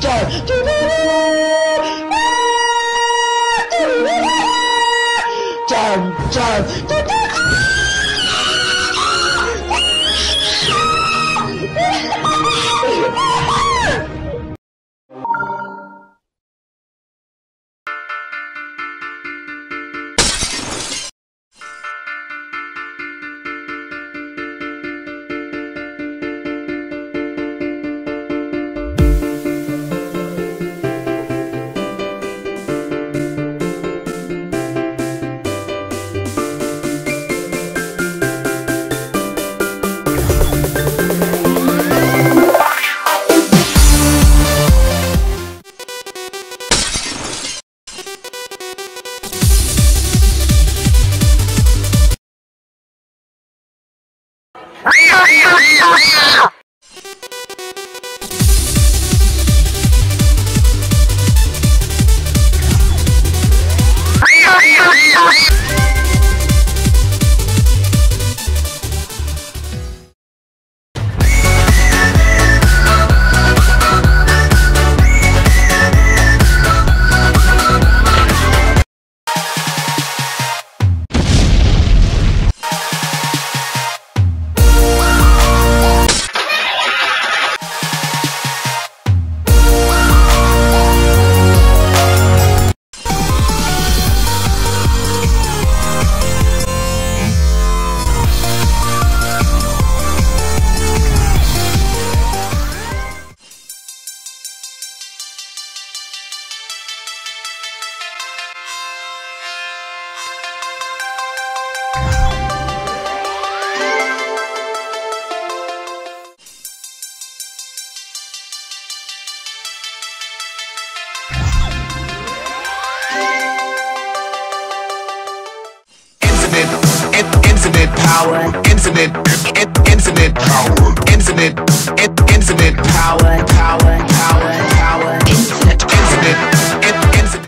Jump, jump, Ah! infinite power, infinite, infinite power, infinite, infinite power, power, power, power, infinite, infinite, infinite.